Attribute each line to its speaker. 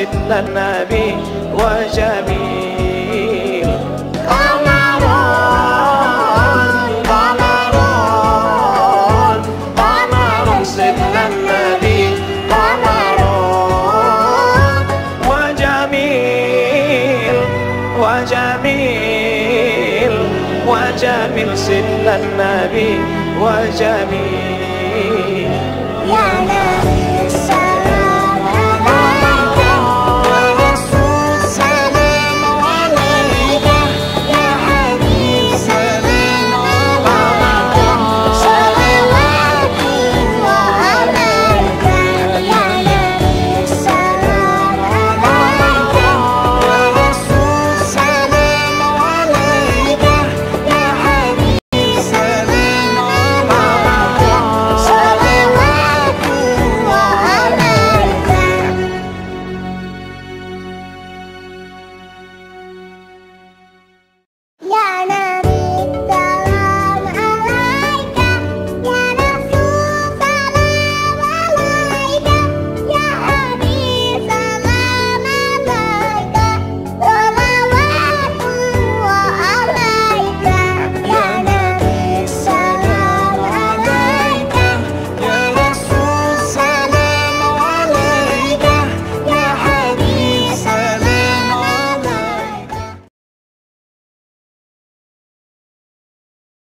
Speaker 1: مثل النبي وجميل. قمران قمران قمر مثل النبي قمران وجميل وجميل وجميل مثل النبي وجميل.
Speaker 2: يا